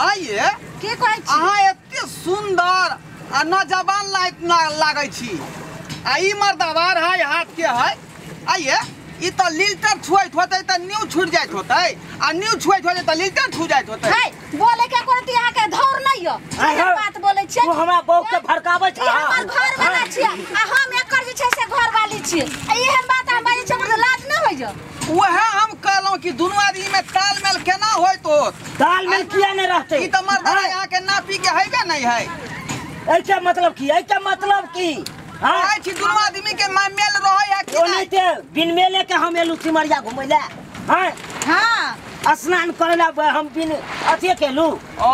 आइए। के कहै छी? अहाँ एते सुंदर आ नौजवान लायक लागै छी। आ ई मर्दावार है हाथ के है आइए। ई तो लिल्टर छुएत होते तो न्यू छूट जाइत होते आ न्यू छुएत होते तो लिल्टर छू जाइत होते है बोले के करती अहाँ के धौर नहीं हो है, है। बात बोले छियै तू हमरा बहू के भड़काबै छ हमर घर वाला छियै आ हम एकर जे छै से घर वाली छियै आ एहन बात हम बाजै छियै हमरा लाज नहीं होइयो वह हम कहलहुँ कि दुनू आदमी में तालमेल केना होइत होत दाल में किया नहीं रहते ई तो मर्दावा यहाँ के नापी के है नहीं है ऐसे मतलब की ऐसे मतलब की हाँ छी दुनू आदमी के मा- कि ते बिन मेले के हम एलू सिमरिया घुमै ले हाँ? हाँ। स्नान करे ला ब- हम बिन अथिए केलू। ओ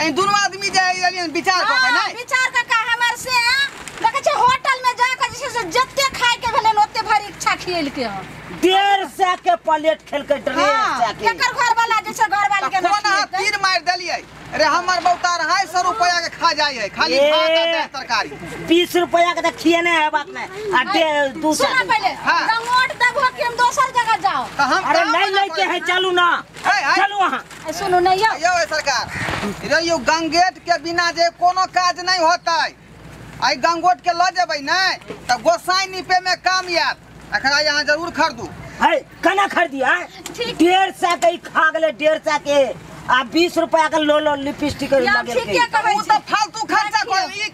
ए दुनू आदमी जे एलियन विचार कऽ के हाँ, नहीं विचार का का हमर से देखै छै होटल में जे छै से जते खाए के भेलै ओते भरी इच्छा खियल के हम डेढ़ सौ के प्लेट खेल के डेढ़ हाँ सौ के केकर घर वाला जे छै घर वाली के कोन तीर मार अरे हमर बहुतार है सौ रुपया के खा जाय है। खाली तरकारी। बीस रुपया के तो खिए नहीं है बात नहीं आ डे- दू सुना पहले हाँ। रंगोट देबो कि हम दोसर जगह जाओ। तो हम अरे नहीं लेके है चलू ना। है, है। चलू वहाँ। सुनू नहीं यौ। यौ सरकार। रे यौ गंगेट के बिना जे कोनो काज नहीं होतै। आई गंगोट के जेबै गोसाई नीपे में काम आयत। एकरा यहाँ ज़रूर खरीदू। है कना खरीदिया। डेढ़ सौ के खा गए डेढ़ सौ के। आ बीस रुपया के लो लो लिपस्टिक तऽ फालतू खर्चा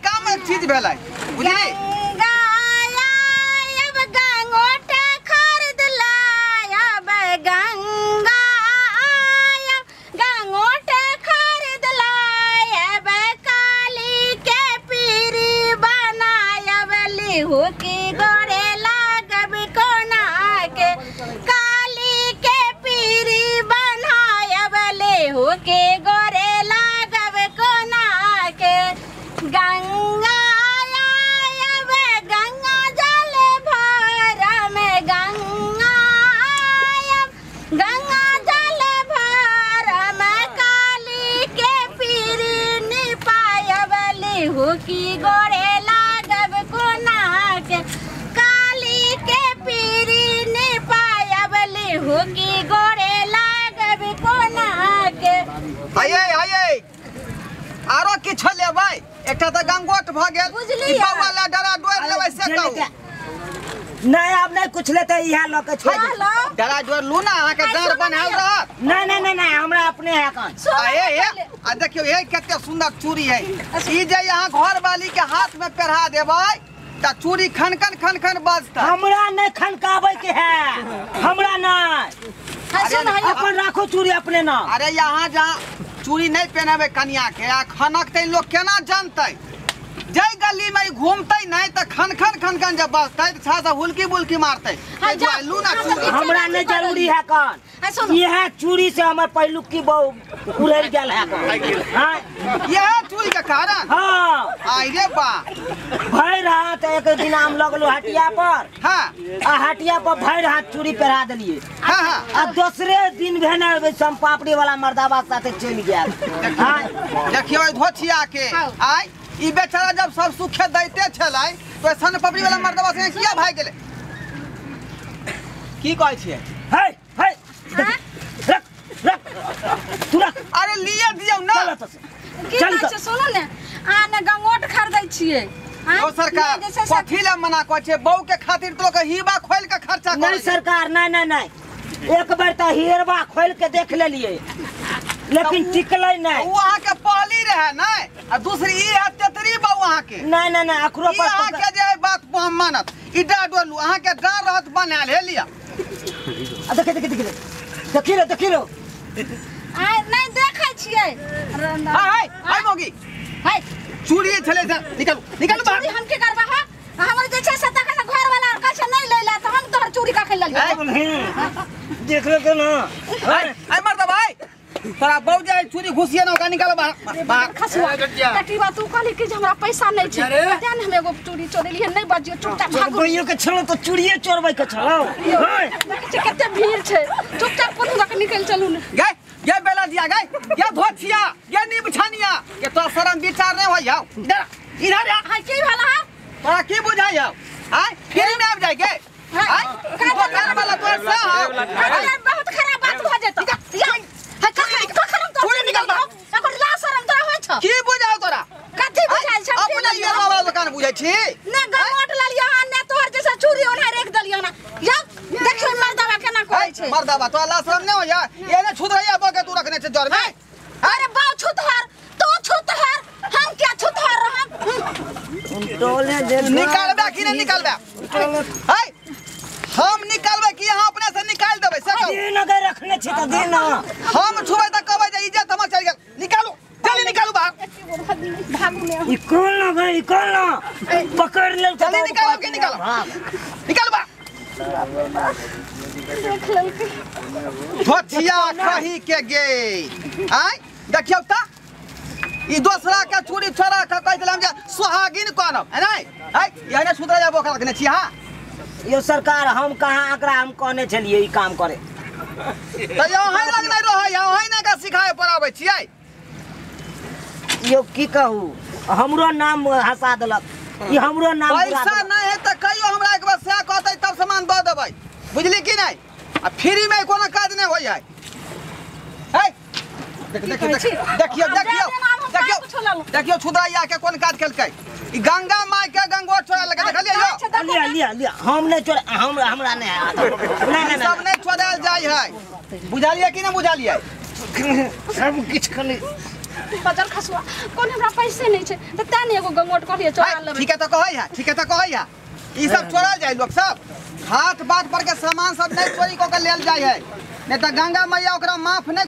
काम चीज़ भेलै बुझली? लिहू गोरे लागब कोना के काली के पीरी निपायब लिहू हुकी गोरे लागब कोना के आए आए आरो किछ लेबै? एकटा त गंगोट भ गेल। बुझलियै। बौआ डरा डोर लेबै से कहू? नहीं अब नहीं कुछ लेते इहे लो के छोड़ दे। डरा डोरि लू ना आई डर बनायल ने। नहीं नहीं नहीं नहीं हमरा अपने है कौन? आ ये ये आ देखियो ये कते सुंदर चूड़ी है। ई जे यहाँ घर वाली के हाथ में पहरा देबै तऽ चूड़ी खन खन खन खन बजतै। हमरा नहीं खनकावे के है हमरा नहीं। हाँ, है अपन राखो चूड़ी अपने ना। अरे यहाँ जहाँ चूड़ी नहीं पहनेबै कनिया के आ खनकतै लोग केना जानतै? जय गली में घूमतै नहीं तऽ खन खन खन खन जब तऽ छा से हुलकी बुलकी मारतै। हाँ, जा। लू ना हमरा नहीं ज़रूरी है कौन। हाँ, यह चूड़ी से हमर पहलुक की बहु उड़ल गल है। कौन हाँ। यह चूड़ी के कारण? हाँ। आई रे बा भय रहा तो एक दिन हम लगलो हटिया पर। हाँ। आ हटिया पर भय रहा चूड़ी पहरा दिलिए हाँ हाँ। आ दूसरे दिन भेने सम पापड़ी वाला मर्दाबा साथे चल गया हाँ। देखियो ई धोछिया के हाँ। ई बेचारा जब सब सुखे दैते छलै तो सन पपड़ी वाला मर्दवा से किया भाग गेलै? की कहै छियै? है है रख रख तू रख। अरे लिए दियौ ना। चल तो की चल कहै छै सुनू ने। अहाँ ने गंगोट खरीदै छियै। हाँ? ओ सरकार नहि, कथी ला मना कहै छै बहू के खातिर तो के हीबा खोल के खर्चा नहीं करै छै। सरकार नहीं नहीं नहीं। एक बार तो हियरवा खोल के देख लेलिए लेकिन टिकले नहीं। अहाँ के पहली रहे ना आ दूसरी ई है तेतरी बहू अहाँ के नहीं नहीं नहीं अखरो ई अहाँ के जे बात को हम मानत। ई डा डोलू अहाँ के डर रहत बनायल हे लिया। आ, देखे देखे देखे देखी। लो देखी लो अहाँ नहि देखै छियै। रंदा- हाय हाय हाय मोगी। है। चूड़ी छले से निकलू निकलू चूड़ी बाहर हम की करबा हा? हमर जे छै से तक से घर वाला कहै छै नहीं लैला तऽ हम तोहर चूड़ी का खेल लेलियै हम्म, देख लो के ना हाय हाय मर्द भाई तोरा बहू जे है चूड़ी घुसिए ना ओकरा निकालो बाहर बाहर खसुआ बेटी बा तू कहली कि हमरा पैसा नहीं छै। तें ने हम एगो चूड़ी चोरेलियै नहीं बजियो चुपचाप भागू। भैया के छलो तो चूड़िए चोरबै के छलो। हाँ। देखै छियै कते भीड़ छै। चुपचाप कोनो दक निकल चलू ने। गए ये बेला दिया गए ये धोछिया ये नीम छानिया। ये तो शरम विचार नहीं होई हाउ इधर इधर आ। हाय की भेला हा? तोरा की बुझाई हाउ हाय फिर में आब जाए के हाय तो कर वाला तो ऐसा हाउ अरे बहुत खराब बात भ जेतौ हाय का का खरम तो चूड़ी निकाल बाहर छी ने गमोट ललिया हन ने तोहर जैसा चूड़ी ओना रेख दलिया ना। या देखियो मर्दवा केना कहै छै। मर्दाबा तो अल्लाह शर्म नहीं हो या ये ने छुद रही बके तू रखने छे जर में अरे बाऊ छुतहर तू छुतहर हम क्या छुतहर हम टोले जे निकालबे कि नहीं निकालबे? है हम निकालबे कि यहाँ अपने से निकाल देबे से दिन अगर रखने छी त दिन हम छुबे तक कहबे जे इज़्ज़त हमर चल गेल निकालू जल्दी निकालू बाहर भागू ने ई कौन ना गई कौन ना पकड़ ले जल्दी निकालो कि निकालो। निकाल बा। धोतिया कही के गे आय देखियो त। ई दोसरा के चूड़ी छोड़ा के कह दिलम जे सुहागिन कहब है नहीं? है यही सुधर जाबो ओकरा रखने छी हाँ यो सरकार हम कहाँ आकरा हम कहने छलिए ई काम करे। त यो है लग नहीं रहो यो है ना का सिखाए पढ़ाबै छियै। यो की कहू। हमरो नाम हंसा देलक। ई हमरो नाम पैसा। नहीं है त कहियो हमरा एक बार से कहतै तब सामान दऽ देबै। बुझली कि नहीं? आ फ्री में कोनो काज नहीं होय है। है देखियो देखियो देखियो देखियो देखियो के कोन काज केलकै? ई गंगा माई के गंगोट छोड़ा लगा देखलियै यो। लिया लिया लिया हम नहीं चोर हम हमरा नहीं आता नहीं नहीं सब नहीं छोड़ायल जाइ है। बुझलियै कि नहीं बुझलियै? सब किछ कनी बजल खसुआ। कोन हमरा पैसे नहीं छै? त तै ने एगो गंगोट कहलिए चोरा लेबै। ठीक है त कहै है ठीक है त कहै है ई सब छोड़ल जाय लोग सब। हाथ बाट पर के सामान सब नहीं चोरी क के लेल जाय है। नहीं त गंगा मैया ओकरा माफ़ नहीं